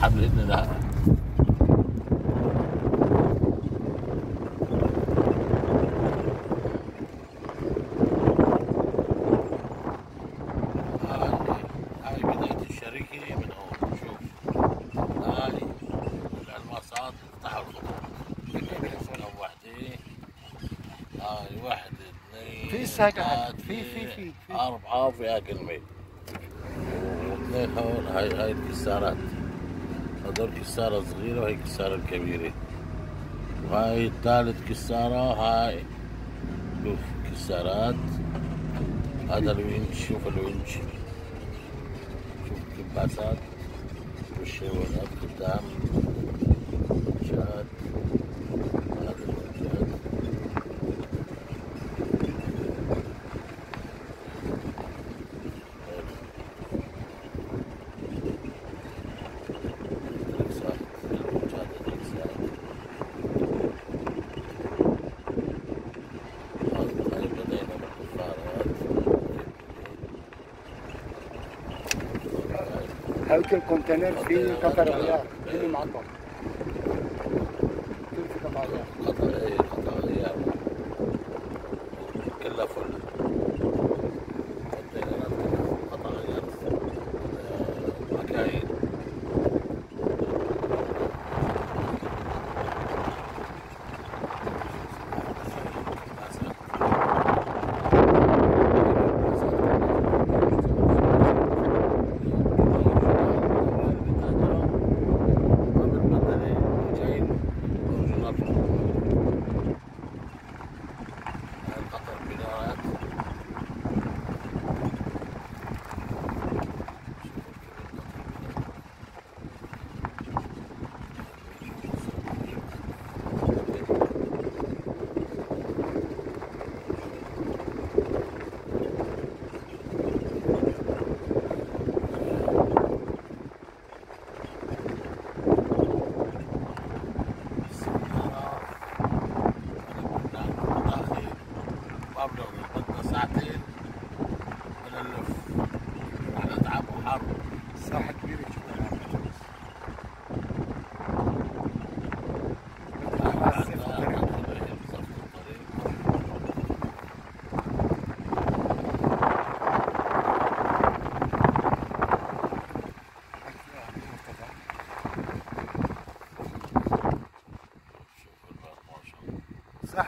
اسحب الإذن ده اثنين في. ثلاثة، في- في- في- في. أربعة وفيها كلمة واثنين هون هاي هاي الكسارات هدول كسارة صغيرة وهي كسارة كبيرة. وهاي الثالث كسارة هاي شوف كسارات هذا الونش شوف الونش شوف كباسات والشيوانات قدام هيك الكونتينر فيه قطر عيار اللي معطل كل في قطع عيار